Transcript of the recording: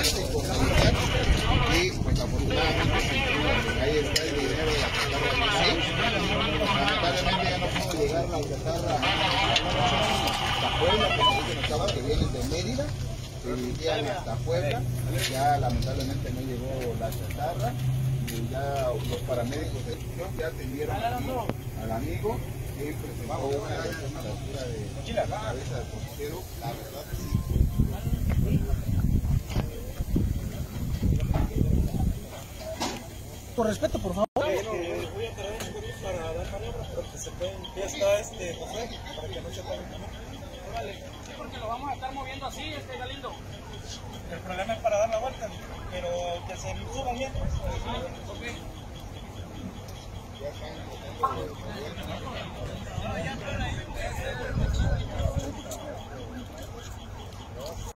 militares, y pues afortunadamente ahí está el dinero de la que. Lamentablemente ya no pudo llegar la chatarra hasta Puebla, porque dicen estaba que vienen de Mérida, se dirigían hasta Puebla, ya lamentablemente no llegó la chatarra, y ya los paramédicos de ya atendieron al amigo, que presentó una lesión a la altura de cabeza del portero, la verdad sí. Por respeto, por favor. voy a traer un curso para dar maniobras, pero que se pueden, ya está este José, para que no se paguen Sí, porque lo vamos a estar moviendo así, este Galindo. El problema es para dar la vuelta, pero que se suban bien. Ya están tratando de- de-